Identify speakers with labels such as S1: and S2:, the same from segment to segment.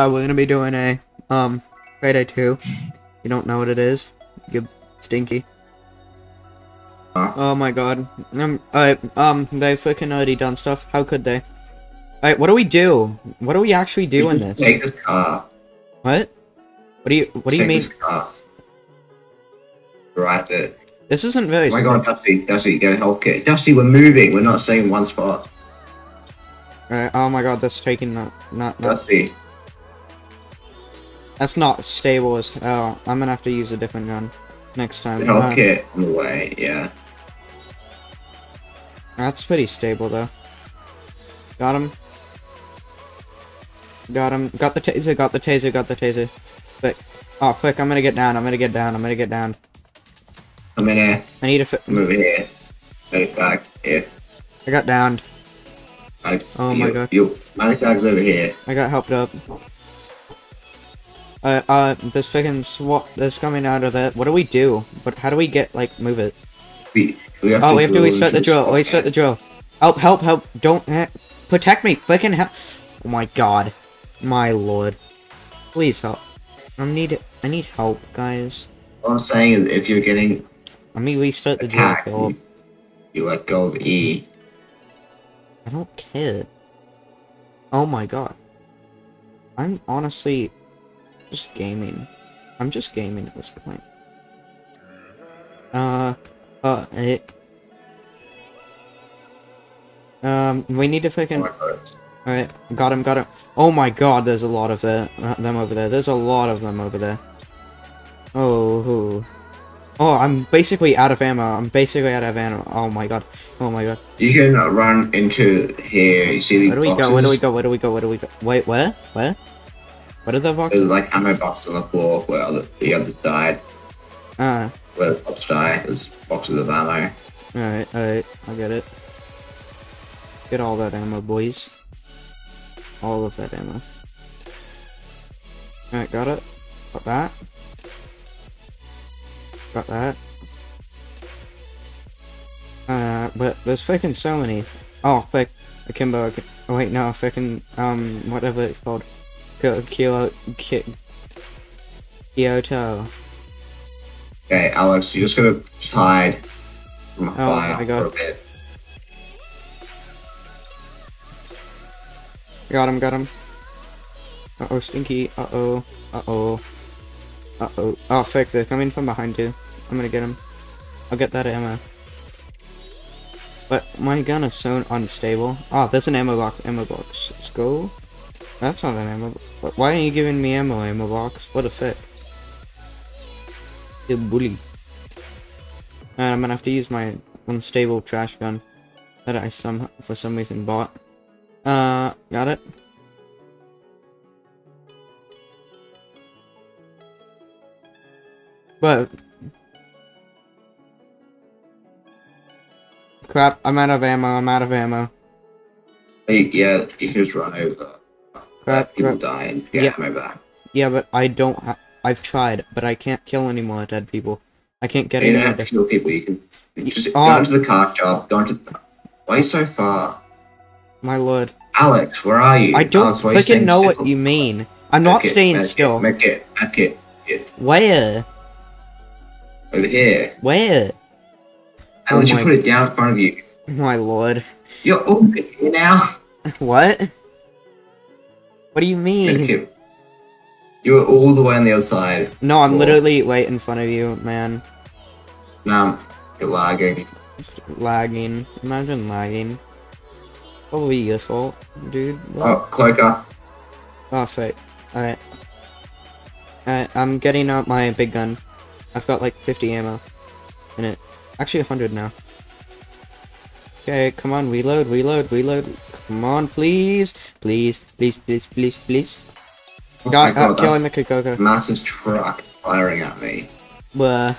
S1: Uh, we're gonna be doing a um Payday 2. You don't know what it is? You stinky.
S2: Huh?
S1: Oh my god. Um, alright, um, they freaking already done stuff. How could they? Alright, what do we do? What do we actually do in this?
S2: Take this car.
S1: What? What do you What do you
S2: Take
S1: mean?
S2: This car. Right there.
S1: This isn't very.
S2: Oh my god, Dusty, Dusty, get a health kit. Dusty, we're moving. We're not staying in one spot.
S1: Alright, oh my god, that's taking not not not. That's not stable as hell. I'm gonna have to use a different gun next time.
S2: Health
S1: Uh,
S2: kit on the way, yeah.
S1: That's pretty stable though. Got him. Got him. Got the taser. Got the taser. Got the taser. Flick. Oh, flick. I'm gonna get down. I'm gonna get down. I'm gonna get down.
S2: I'm in here.
S1: I need a fi-
S2: I'm over here. Medic bag here.
S1: I got downed.
S2: I,
S1: Oh my God.
S2: You, medic bag's over here.
S1: I got helped up. Uh, uh, this fucking swap that's coming out of that. What do we do? But how do we get, like, move it?
S2: We, we have
S1: Oh,
S2: to
S1: we have to restart the drill. Restart the drill. Help, help, help. Don't, eh, protect me. Fucking help. Oh my god. My lord. Please help. I need, I need help, guys.
S2: What I'm saying is, if you're getting
S1: Let me restart the drill,
S2: attacked, you, you let go of E.
S1: I don't care. Oh my god. I'm honestly just gaming. I'm just gaming at this point. Uh, uh, it. Um, we need to freaking. Alright, got him, got him. Oh my god, there's a lot of the, uh, them over there. There's a lot of them over there. Oh, oh. I'm basically out of ammo. I'm basically out of ammo. Oh my god. Oh my god.
S2: You can run into here. You see these
S1: Where do we
S2: boxes?
S1: go? Where do we go? Where do we go? Where do we go? Wait, where? Where? What are the
S2: There's
S1: boxes?
S2: like ammo boxes on the floor where other, the others died.
S1: Ah,
S2: Where the cops died, there's boxes of ammo.
S1: alright, alright. I get it. Get all that ammo, boys. All of that ammo. Alright, got it. Got that. Got that. Uh, but there's fucking so many. Oh, frick. Akimbo. Ak- Oh, wait, no, freaking, um, whatever it's called. Kyo, Kyo, Kyoto.
S2: Okay, Alex, you're just gotta hide from a
S1: Oh
S2: fire
S1: my
S2: for a bit.
S1: Got him, got him. Uh-oh, Stinky. Uh-oh. Uh-oh. Uh-oh. Oh, frick, they're coming from behind you. I'm gonna get him. I'll get that ammo. But my gun is so unstable. Oh, there's an ammo box. Ammo box. Let's go. That's not an ammo. Why aren't you giving me ammo, ammo box? What a fit. You bully. And I'm gonna have to use my unstable trash gun that I some for some reason bought. Uh, got it. But crap, I'm out of ammo. I'm out of ammo.
S2: Hey, yeah, you can
S1: Crap,
S2: people
S1: crap.
S2: die and
S1: Yeah. Yeah, but I don't. Ha- I've tried, but I can't kill any more dead people. I can't get
S2: You
S1: any
S2: don't
S1: more
S2: have to
S1: dead.
S2: kill people, you can just
S1: oh.
S2: go into the car job. go into the... Why so far?
S1: My lord,
S2: Alex, where are you?
S1: I don't
S2: Alex, you
S1: know what you mean. I'm not staying still.
S2: Medkit, medkit, medkit.
S1: Where?
S2: Over here.
S1: Where?
S2: I'll
S1: Oh
S2: let you put it down in front of you.
S1: My lord.
S2: You're over here now.
S1: What? What do you mean?
S2: You were all the way on the other side.
S1: No, I'm
S2: Four.
S1: literally right in front of you, man.
S2: Now you're lagging.
S1: Just lagging. Imagine lagging. Probably your fault, dude.
S2: Oh, cloaker.
S1: Oh, fake. Alright. Alright, I'm getting out my big gun. I've got like 50 ammo in it. Actually, 100 now. Okay, come on, reload, reload, reload. Come on, please. Please, please, please, please, please.
S2: Oh
S1: uh,
S2: god,
S1: killing the
S2: that's
S1: Kikoko.
S2: massive truck firing at me.
S1: Bruh.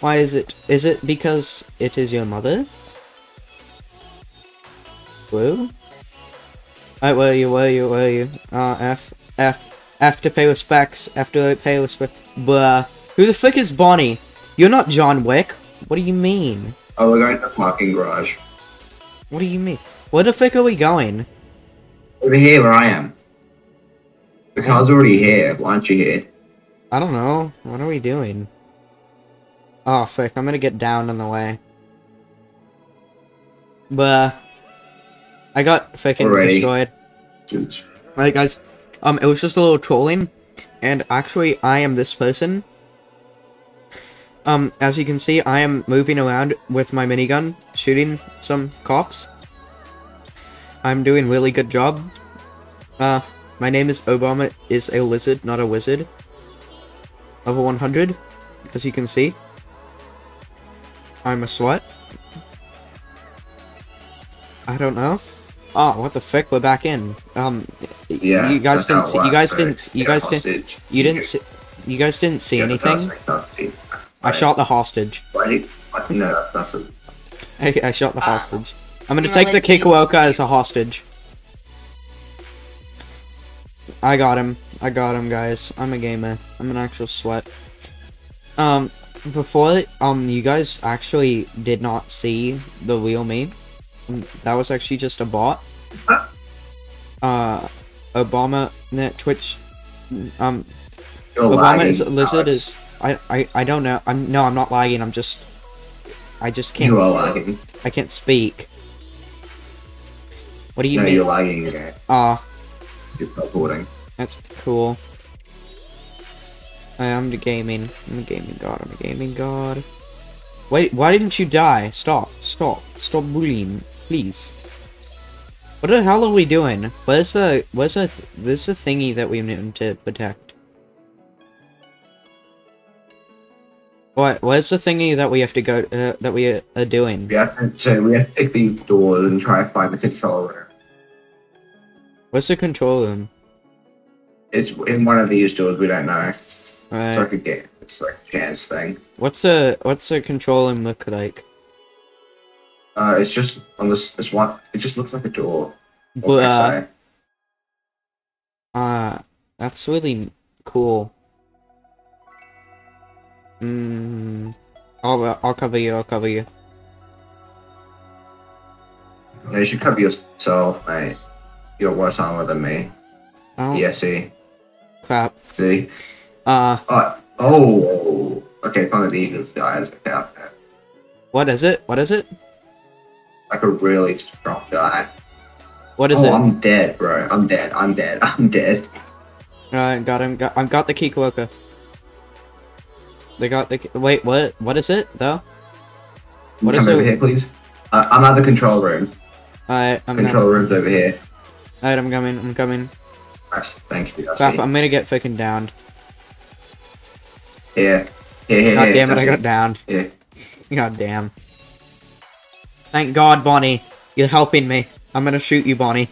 S1: Why is it? Is it because it is your mother? Alright, where are you, where are you, where are you? Uh, F, F, F to pay respects, F to pay respects. Bruh. Who the frick is Bonnie? You're not John Wick. What do you mean?
S2: Oh, we're going to the parking garage.
S1: What do you mean? Where the fuck are we going?
S2: Over here where I am. The car's already here. Why aren't you here?
S1: I don't know. What are we doing? Oh, fuck. I'm gonna get down on the way. But I got freaking
S2: Already.
S1: destroyed. Alright, guys. Um, it was just a little trolling, and actually, I am this person. Um, as you can see, I am moving around with my minigun, shooting some cops. I'm doing really good job. Uh, my name is Obama is a lizard, not a wizard. Level 100, as you can see. I'm a slut. I don't know. Oh, what the frick? We're back in. Um,
S2: Yeah.
S1: you guys
S2: that's
S1: didn't. See, you guys
S2: right?
S1: didn't. You
S2: Get
S1: guys didn't. You didn't. See, you guys didn't see
S2: get
S1: anything.
S2: first hostage.
S1: I shot the hostage.
S2: Why did what? No, that's a.
S1: I, I shot the
S3: Ah.
S1: hostage. I'm gonna
S3: You
S1: take
S3: were
S1: the
S3: like,
S1: Kikuoka as a hostage. I got him. I got him, guys. I'm a gamer. I'm an actual sweat. Um, before, um, you guys actually did not see the real me. Mm, That was actually just a bot. Uh, Obama, net Twitch, um,
S2: You're
S1: Obama
S2: lagging,
S1: is lizard
S2: Alex.
S1: is I, I I don't know. I'm no, I'm not lagging. I'm just I just can't
S2: You are lagging.
S1: I can't speak. What do you
S2: no,
S1: mean?
S2: you're lagging again.
S1: Ah,
S2: You're teleporting.
S1: that's cool. I am the gaming. I'm a gaming god. I'm a gaming god. Wait, why didn't you die? Stop. Stop. Stop bullying. Please. What the hell are we doing? Where's the where's the th where's the thingy that we need to protect? What where's the thingy that we have to go uh, that we are doing?
S2: We have to, so we have to pick these doors and try to find the control
S1: Where's the control room?
S2: It's in one of these doors. We don't know. It's
S1: Alright.
S2: like a game. It's like a chance thing.
S1: What's a what's a control room look like?
S2: Uh, it's just on this. It's one. It just looks like a door.
S1: But
S2: say?
S1: uh, that's really cool. Mm, I'll I'll cover you. I'll cover you.
S2: No, you should cover yourself, mate. You're worse armor than me.
S1: Oh
S2: Yeah, see,
S1: crap.
S2: see.
S1: Uh,
S2: Oh, oh. Okay, it's one of the these guys. Okay,
S1: what is it? What is it?
S2: like a really strong guy.
S1: What is
S2: oh,
S1: it?
S2: I'm dead, bro. I'm dead. I'm dead. I'm dead.
S1: Alright, got him. Got I've got the Kikuoka. They got the wait. What? What is it though? What
S2: Come
S1: is
S2: over
S1: it?
S2: here, please. Uh, I'm at the control room.
S1: Alright, I'm
S2: Control room's over here.
S1: Alright, I'm coming. I'm coming.
S2: Thank you.
S1: Crap! I'm gonna get fucking downed.
S2: Yeah.
S1: God damn it! I got downed.
S2: Here.
S1: God damn. Thank God, Bonnie. You're helping me. I'm gonna shoot you, Bonnie.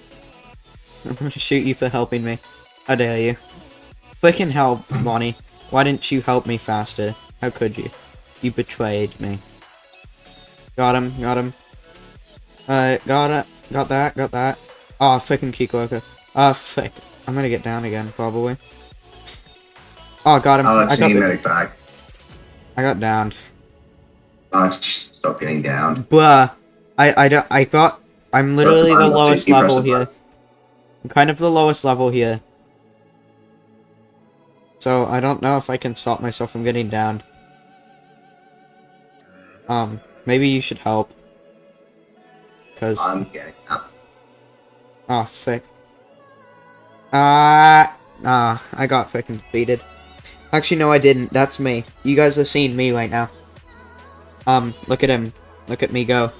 S1: I'm gonna shoot you for helping me. How dare you. Fucking hell, Bonnie. Why didn't you help me faster? How could you? You betrayed me. Got him, got him. Uh, got it. Got that, got that. Ah, oh, freaking Kikuoka. Oh, fuck. I'm gonna get down again, probably. Oh, got him.
S2: Alex,
S1: I got,
S2: medic bag.
S1: I got downed.
S2: Just stop getting down.
S1: Bruh. I, I, don't, I got... I'm literally the lowest level here. I'm kind of the lowest level here. So, I don't know if I can stop myself from getting downed. Um, maybe you should help. Cause...
S2: I'm getting up.
S1: Oh, frick. Ah, ah, I got freaking defeated. Actually, no, I didn't. That's me. You guys are seeing me right now. Um, look at him. Look at me go.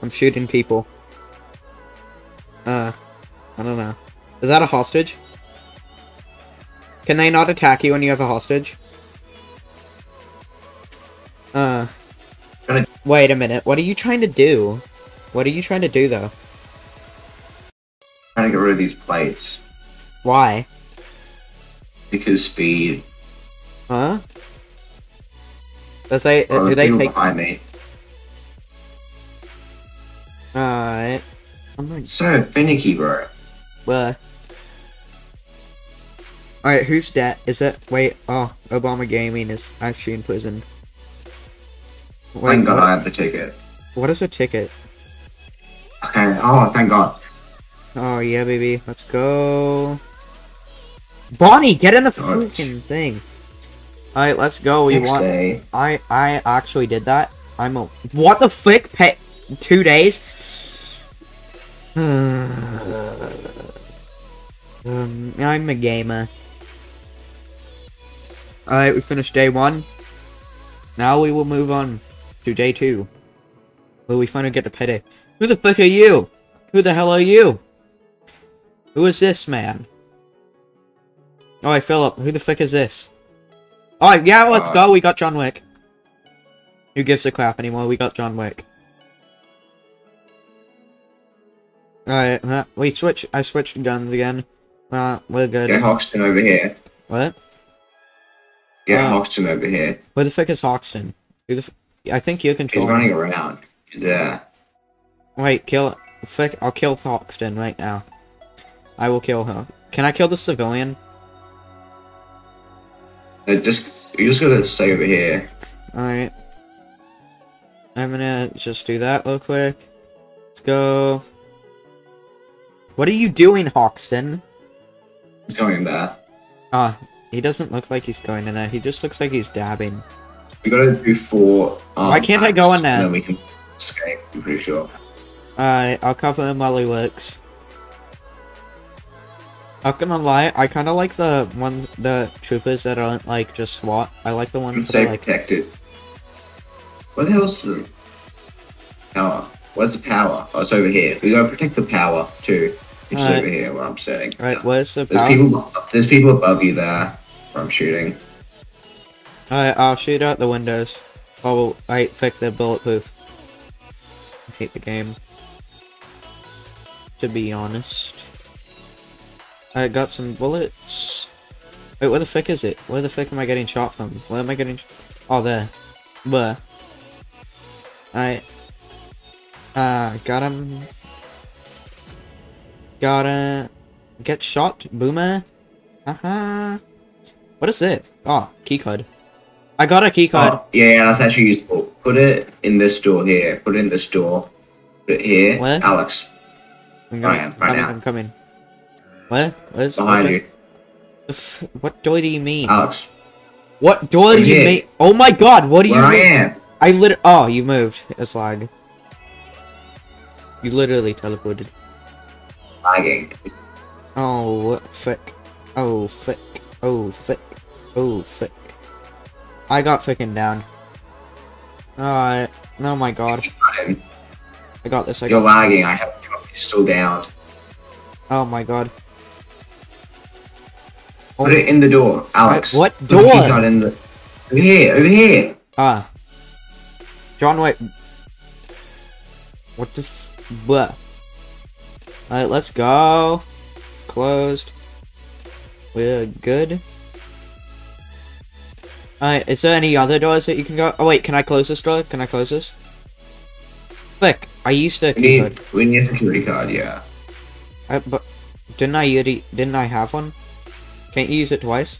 S1: I'm shooting people. Uh, I don't know. Is that a hostage? Can they not attack you when you have a hostage? Uh. Wait a minute. What are you trying to do? What are you trying to do, though?
S2: Trying to get rid of these plates.
S1: Why?
S2: Because speed.
S1: Huh? Does they
S2: Oh,
S1: do they take?
S2: behind me.
S1: Alright. I'm like,
S2: So finicky, bro.
S1: where? Alright, who's dead? Is it? Wait. Oh, Obama Gaming is actually in prison. Wait,
S2: thank God
S1: what-
S2: I have the ticket.
S1: what is a ticket?
S2: Okay. Oh, thank God.
S1: Oh yeah, baby. Let's go. Bonnie, get in the
S2: Dodge.
S1: freaking thing. Alright, let's go. We
S2: Next
S1: want.
S2: day.
S1: I I actually did that. I'm a. What the frick? Pay two days. um, I'm a gamer. Alright, we finished day one. Now we will move on to day two. Where we finally get to payday. Who the fuck are you? Who the hell are you? Who is this man? Alright, Philip, who the fuck is this? Alright, yeah, let's go. We got John Wick. Who gives a crap anymore? We got John Wick. Alright, uh, we switch. I switched guns again. Uh, we're good.
S2: Get Hoxton over here.
S1: What?
S2: Get
S1: Uh,
S2: Hoxton over here.
S1: Where the fuck is Hoxton? Who the f I think you're
S2: He's
S1: controlling.
S2: running around. He's there.
S1: Wait, kill. Frick, I'll kill Hoxton right now. I will kill her. Can I kill the civilian?
S2: Uh, just you just gotta stay over here.
S1: Alright. I'm gonna just do that real quick. Let's go. What are you doing, Hoxton?
S2: He's going in there.
S1: Ah, he doesn't look like he's going in there. He just looks like he's dabbing.
S2: We gotta do four. Um,
S1: Why can't I go in there?
S2: Then we can escape. I'm pretty sure.
S1: Alright, I'll cover him while he works. Not gonna lie, I kinda like the ones, the troopers that aren't like just SWAT. I like the ones that are like,
S2: protected. What the hell's the power? Where's the power? Oh, it's over here. We gotta protect the power too. It's
S1: Alright.
S2: over here where I'm sitting.
S1: right, where's the
S2: There's
S1: power?
S2: people. There's people above you there. Where I'm shooting.
S1: Alright, I'll shoot out the windows. Oh, I fix the bulletproof. I hate the game. To be honest. I got some bullets. Wait, where the fuck is it? Where the fuck am I getting shot from? Where am I getting Oh, there. Where? I... Uh, got him. Gotta... Get shot, boomer. Haha. What is it? Oh, keycard. I got a keycard.
S2: Oh, yeah, that's actually useful. Put it in this door here. Put it in this door. Put it here.
S1: Where?
S2: Alex,
S1: I'm
S2: I am, right
S1: coming,
S2: now.
S1: I'm coming. Where? Where's
S2: behind
S1: where-
S2: you.
S1: What door do you mean?
S2: Alex,
S1: what door do you mean? Oh my god, what do you
S2: where I am.
S1: I lit- Oh, you moved. It's lag. You literally teleported.
S2: Lagging.
S1: Oh, frick. Oh, frick. Oh, frick. Oh, frick. I got frickin' down. Alright. Oh my god.
S2: I'm-
S1: got this. I
S2: You're
S1: got
S2: lagging. I have you still down.
S1: Oh my god.
S2: Put it in the door, Alex.
S1: what door?
S2: keycard in the. Over here. Over here.
S1: Ah. John wait. What the f- Blah. Alright, let's go. Closed. We're good. Alright, is there any other doors that you can go? Oh wait, can I close this door? Can I close this? Click. I used a
S2: We need.
S1: card.
S2: We need a security card. Yeah.
S1: I, but didn't I already? Didn't I have one? Can't you use it twice?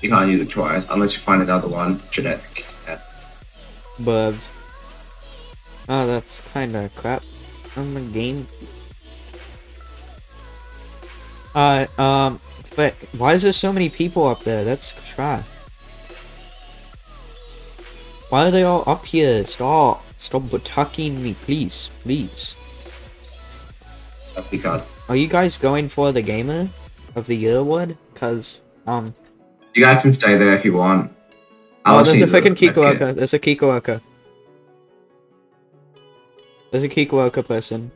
S2: You can't use it twice unless you find another one. Genetic. Yeah.
S1: But oh, that's kind of crap. I'm a game. Uh, um, but why is there so many people up there? That's trash. Why are they all up here? Stop! Stop attacking me, please, please. Are you guys going for the gamer of the year award? Cause um,
S2: You guys can stay there if you want.
S1: oh, there's a freaking worker. There's a Kiko worker. There's a Kiko worker person.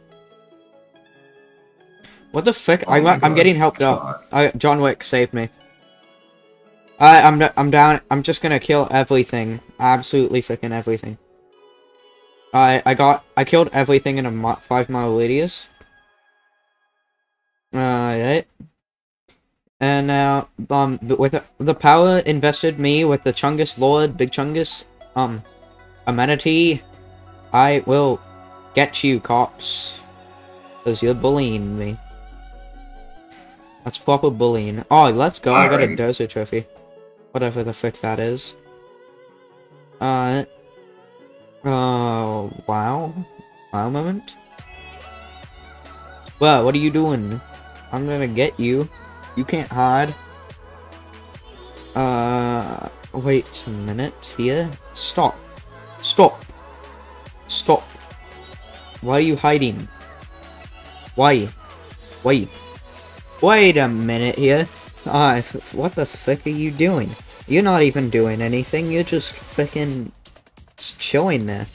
S1: What the frick?
S2: Oh
S1: I'm, I'm getting helped out. I, John Wick saved me. I, I'm I'm down. I'm just gonna kill everything. Absolutely freaking everything. I I got I killed everything in a five mile radius. Alright. And now, um, with the power invested me with the Chungus Lord, Big Chungus, um, amenity, I will get you, cops. Because you're bullying me. That's proper bullying. Oh, let's go. I got a desert trophy. Whatever the frick that is. Uh. Oh, wow. Wow moment. Well, what are you doing? I'm gonna get you. You can't hide. Uh, wait a minute here. Stop. Stop. Stop. Why are you hiding? Why? Wait. Wait a minute here. F- what the fuck are you doing? You're not even doing anything. You're just fucking chilling there.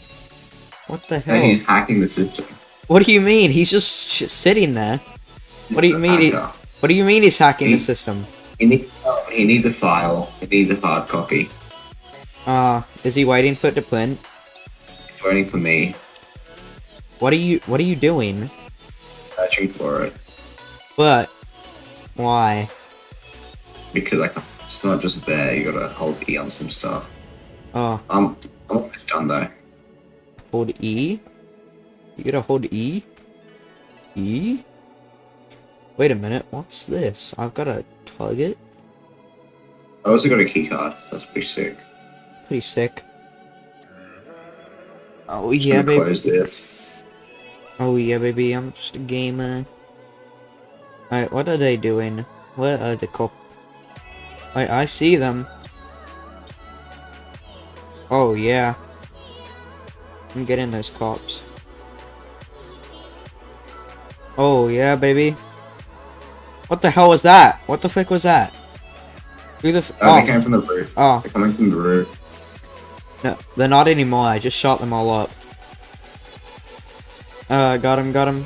S1: What the hell?
S2: And he's hacking the system.
S1: What do you mean? He's just sitting there. What do you mean? He, what do you mean he's hacking the system?
S2: He needs, he needs a file. He needs a hard copy.
S1: Uh, is he waiting for it to print?
S2: He's waiting for me.
S1: What are you What are you doing?
S2: Searching for it.
S1: But why?
S2: Because like it's not just there. You gotta hold E on some stuff.
S1: Oh,
S2: Um, I'm almost done though.
S1: hold E. You gotta hold E. E. Wait a minute. What's this? I've got a target.
S2: I also got a key card. That's pretty sick.
S1: Pretty sick. Oh
S2: Just
S1: yeah, baby. Oh yeah, baby. I'm just a gamer. Alright, what are they doing? Where are the cop? I I see them. Oh yeah. I'm getting those cops. Oh yeah, baby. What the hell was that? What the frick was that? Who the f-
S2: Oh, they
S1: oh,
S2: came from the roof.
S1: oh,
S2: They're coming from the roof.
S1: no, they're not anymore. I just shot them all up. Uh, got him, got him.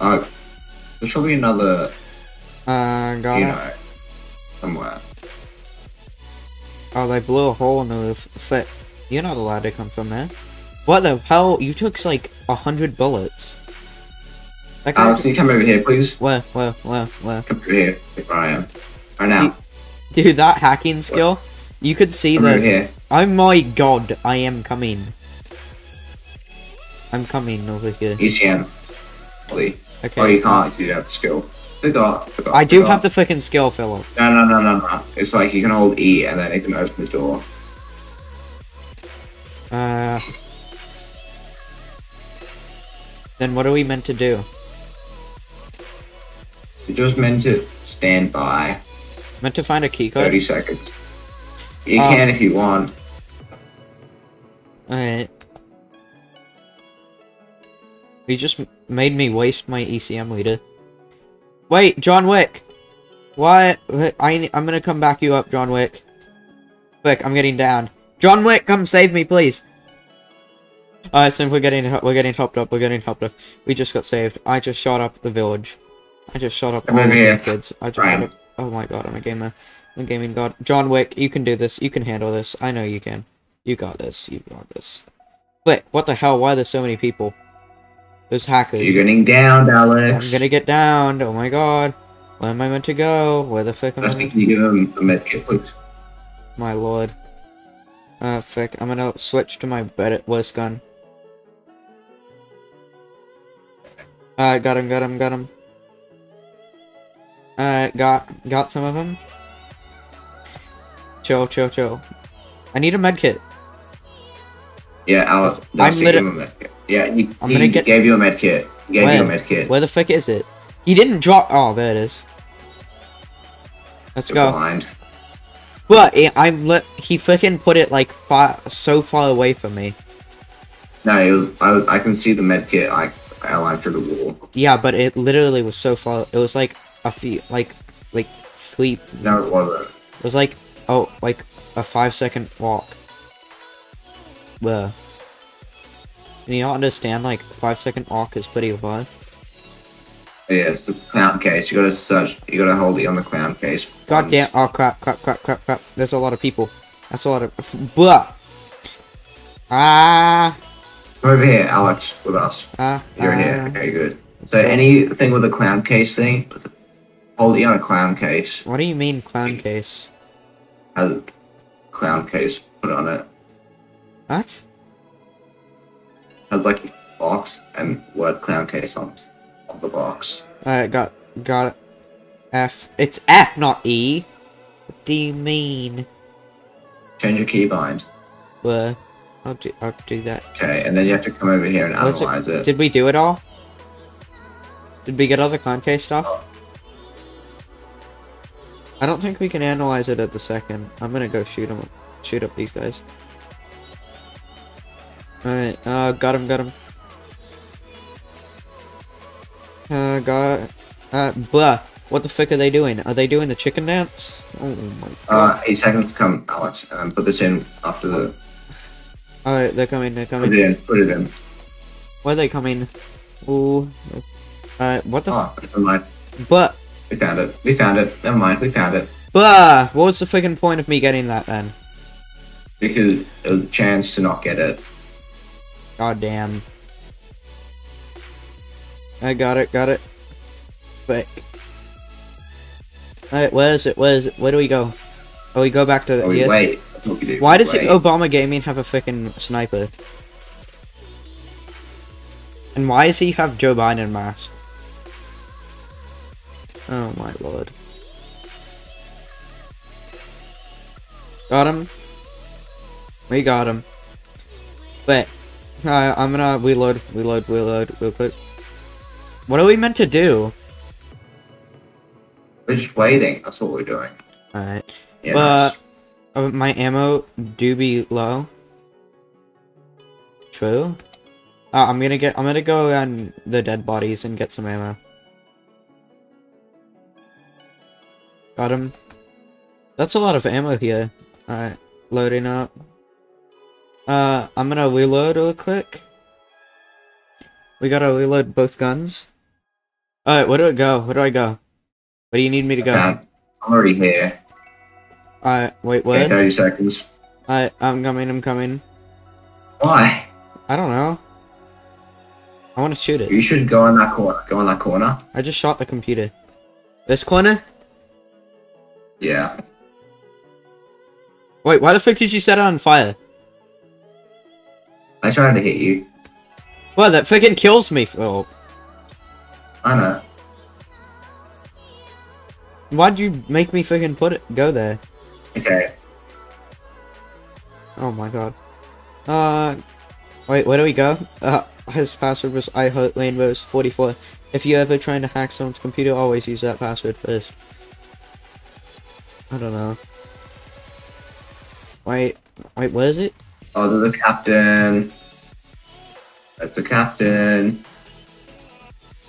S2: Oh, there's probably another.
S1: Uh, got
S2: you
S1: him.
S2: know, somewhere.
S1: Oh, they blew a hole in the roof. Fit. You're not allowed to come from there. What the hell? You took like a hundred bullets. That guy.
S2: Alex, can you come over here, please?
S1: Where, where, where, where?
S2: Come over here. Where I am. Right now.
S1: Dude, that hacking skill. You could see
S2: Come over
S1: that.
S2: here.
S1: Oh my god, I am coming. I'm coming over here.
S2: ECM. Please.
S1: Okay.
S2: Oh, you can't. You have the skill. Forgot. Forgot.
S1: I do
S2: forgot.
S1: have the freaking skill, Philip.
S2: No, no, no, no, no. It's like you can hold E and then it can open the door.
S1: Uh. Then what are we meant to do?
S2: You're just meant to stand by
S1: Meant to find a key
S2: 30 seconds. You
S1: Um,
S2: can if you want.
S1: Alright. You just made me waste my ECM leader. Wait, John Wick! Why? I, I'm gonna come back you up, John Wick. Quick, I'm getting down. John Wick, come save me, please! Alright, so we're getting we're getting helped up. We're getting helped up. We just got saved. I just shot up the village. I just shot up
S2: Come
S1: all
S2: over here.
S1: kids. I just
S2: Ryan.
S1: shot up. Oh my god, I'm a gamer. I'm a gaming god. John Wick, you can do this. You can handle this. I know you can. You got this. You got this. Wait, what the hell? Why are there so many people? Those hackers.
S2: You're getting down, Alex.
S1: I'm gonna get downed. Oh my god. Where am I meant to go? Where the fuck am
S2: I
S1: I?
S2: think you give him a med kit, please.
S1: My lord. Uh, fuck. I'm gonna switch to my better worst gun. Uh, got him, got him, got him. Uh, got, got some of them. Chill, chill, chill. I need a med kit.
S2: Yeah, Alex.
S1: I'm
S2: That's
S1: lit-
S2: give him a. Yeah, he,
S1: I'm
S2: he
S1: gonna get-
S2: gave you a med kit. He gave you a
S1: Where?
S2: med kit.
S1: Where the fuck is it? He didn't drop. Oh, there it is. Let's
S2: You're
S1: go.
S2: blind.
S1: But it, I'm lit. He freaking put it like far, so far away from me.
S2: No, it was, I, I can see the med kit like outlined through the wall.
S1: Yeah, but it literally was so far. It was like a few, like, like three.
S2: No, it wasn't.
S1: It was like oh, like a five second walk. Can you not understand? Like five second walk is pretty far.
S2: Yeah, it's the clown case. You gotta search. You gotta hold it on the clown case.
S1: God damn! Oh crap! Crap! Crap! Crap! Crap! There's a lot of people. That's a lot of. Blah. Ah.
S2: Come over here, Alex, with us.
S1: Ah.
S2: You're
S1: ah.
S2: here. Okay, good. So anything with a clown case thing, hold it on a clown case.
S1: What do you mean clown case?
S2: Has a clown case. Put on it.
S1: What?
S2: Has like a box and word clown case on, on the box.
S1: Uh, got got it. F. It's F, not E. What do you mean?
S2: Change your keybind.
S1: Where? I'll do. I'll do that.
S2: Okay, and then you have to come over here and
S1: Was it-
S2: analyze it.
S1: Did we do it all? Did we get all the clown case stuff? I don't think we can analyze it at the second. I'm gonna go shoot him, shoot up these guys. Alright, uh, got him, got him. Uh, got, uh, blah. What the fuck are they doing? Are they doing the chicken dance? Oh my god.
S2: Uh, eight seconds to come, Alex. Um, put this in after the.
S1: Alright, they're coming, they're coming.
S2: Put it in. Put it in.
S1: Where are they coming? Ooh. Uh, what the?
S2: Oh.
S1: But,
S2: We found it. We found it. Never mind. We found it.
S1: bah! What was the freaking point of me getting that then?
S2: Because a chance to not get it.
S1: God damn. I got it, got it. But. Alright, where is it? Where is it? Where do we go? Oh, we go back to
S2: the.
S1: Oh,
S2: wait. That's what we do.
S1: Why does
S2: wait.
S1: Obama Gaming have a freaking sniper? And why does he have Joe Biden mask? Oh my lord. Got him. We got him. But uh, I'm gonna reload, reload, reload, real quick. What are we meant to do?
S2: We're just waiting. That's what we're doing.
S1: Alright.
S2: Yeah.
S1: But-. Uh, my ammo do be low. True. Uh, I'm gonna get. I'm gonna go on the dead bodies and get some ammo. Got him. That's a lot of ammo here. Alright, loading up. Uh, I'm gonna reload real quick. We gotta reload both guns. Alright, where do I go? Where do I go? Where do you need me to go?
S2: Found- I'm already here.
S1: Alright, wait,
S2: Okay,
S1: what?
S2: 30 seconds.
S1: Alright, I'm coming, I'm coming.
S2: Why?
S1: I don't know. I want to shoot it.
S2: You should go in that corner. Go in that corner.
S1: I just shot the computer. This corner?
S2: Yeah.
S1: Wait, why the fuck did you set it on fire?
S2: I tried to hit you.
S1: Well, that fucking kills me. Oh,
S2: I know.
S1: why'd you make me fucking put it go there?
S2: Okay.
S1: Oh my god. Uh, wait, where do we go? Uh, his password was I heart rainbows 44. If you're ever trying to hack someone's computer, always use that password first. I don't know. Wait, wait, where is it?
S2: Oh, they're the captain. That's the captain.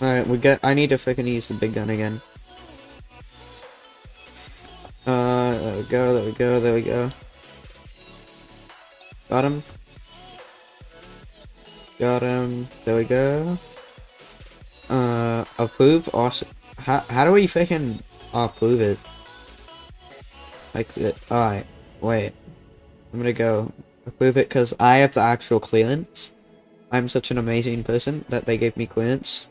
S1: Alright, we get. I need to freaking use the big gun again. Uh, there we go, there we go, there we go. Got him. Got him. There we go. Uh, approve. Awesome. How, how do we freaking approve it? Like that. Alright, wait. I'm gonna go approve it because I have the actual clearance. I'm such an amazing person that they gave me clearance.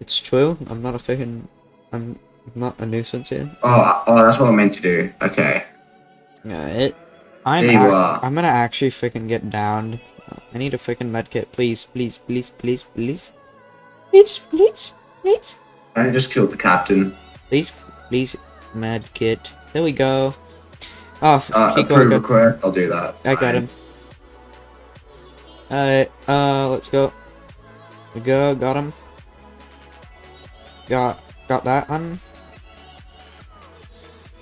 S1: It's true. I'm not a freaking. I'm not a nuisance here.
S2: Oh, uh, oh, that's what I meant to do. Okay.
S1: Alright. I'm
S2: There you are.
S1: I'm gonna actually freaking get downed. I need a freaking medkit, please, please, please, please, please, please, please, please,
S2: I just killed the captain.
S1: please, please, medkit. There we go. Oh,
S2: Uh,
S1: keep
S2: approve
S1: going.
S2: request. I'll do that.
S1: I got him. Alright, uh, let's go. We go, got him. Got, got that one.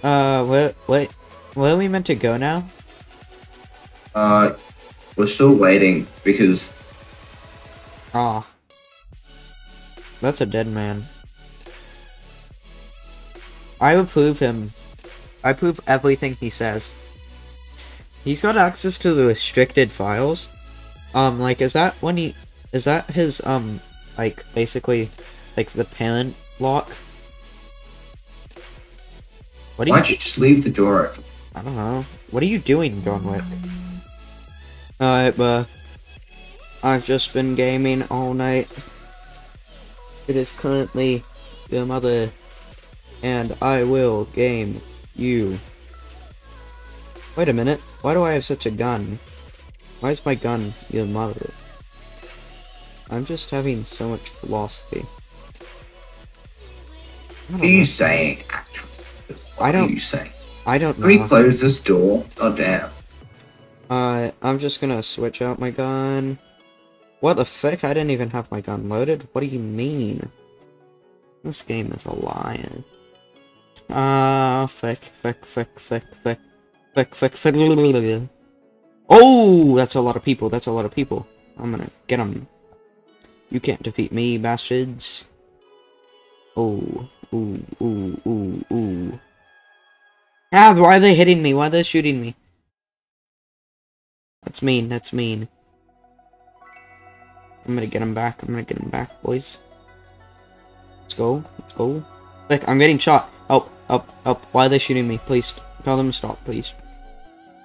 S1: Uh, where, wait, where are we meant to go now?
S2: Uh, we're still waiting because
S1: Ah. That's a dead man. I approve him. I approve everything he says. He's got access to the restricted files. Um, like, is that when he... Is that his, um, like, basically, like, the parent lock? What are
S2: why
S1: you...
S2: don't you just leave the door open?
S1: I don't know. What are you doing, John Wick? Alright, but I've just been gaming all night. It is currently your mother, and I will game you. Wait a minute. Why do I have such a gun? Why is my gun your mother? I'm just having so much philosophy.
S2: What are you
S1: know.
S2: saying. What
S1: I don't-
S2: are you saying?
S1: I don't
S2: Can we close this door? God damn.
S1: Uh, I'm just gonna switch out my gun. What the fuck? I didn't even have my gun loaded. What do you mean? This game is a liar. Ah, frick, frick, frick, frick, frick, frick, frick, frick. Oh, that's a lot of people. That's a lot of people. I'm gonna get them. You can't defeat me, bastards. Oh, ooh, ooh, ooh, ooh. Ah, why are they hitting me? Why are they shooting me? That's mean, that's mean. I'm gonna get him back. I'm gonna get him back, boys. Let's go. Let's go. Look, I'm getting shot. Help, help, up. Why are they shooting me? Please. Tell them to stop, please.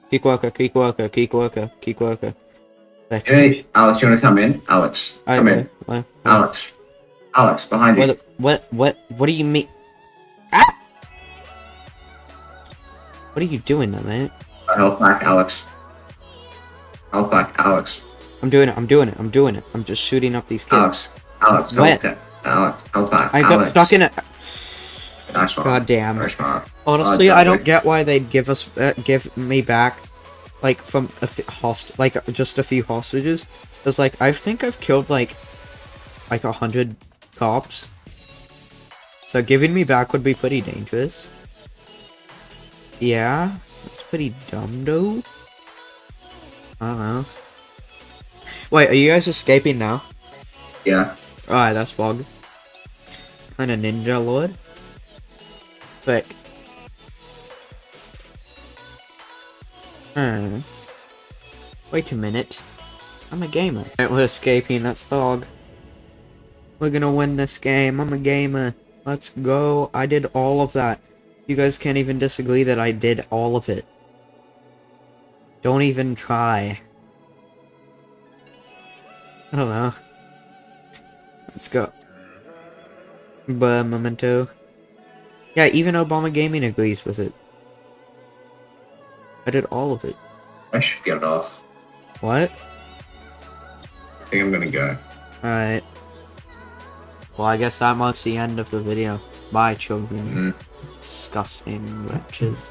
S1: Keep worker, keep worker, keep worker, keep worker.
S2: Hey, Alex, you wanna come in? Alex,
S1: I-
S2: come in.
S1: What,
S2: Alex. Alex, behind you.
S1: what, what, what, what do you mean? Ah! What are you doing, though, man?
S2: Help back, Alex. Help back, Alex.
S1: I'm doing it, I'm doing it, I'm doing it. I'm just shooting up these kids.
S2: Alex. Alex, back. Alex, help back.
S1: I got
S2: Alex.
S1: stuck in it.
S2: Nice one.
S1: God damn. Honestly,
S2: Uh,
S1: I don't get why they'd give us, uh, give me back, like from a f- host, like just a few hostages. Cause like I think I've killed like, like a hundred cops. So giving me back would be pretty dangerous. Yeah, that's pretty dumb though. I don't know. Wait, are you guys escaping now?
S2: Yeah.
S1: Alright, that's Bog. And a ninja lord. Thick. Hmm. Wait a minute. I'm a gamer. Right, we're escaping, that's fog. We're gonna win this game. I'm a gamer. Let's go. I did all of that. You guys can't even disagree that I did all of it. Don't even try. I don't know. Let's go. But Memento. Yeah, even Obama Gaming agrees with it. I did all of it.
S2: I should get it off.
S1: What?
S2: I think I'm gonna go.
S1: Alright. Well, I guess that marks the end of the video. Bye, children.
S2: Mhm.
S1: Disgusting wretches.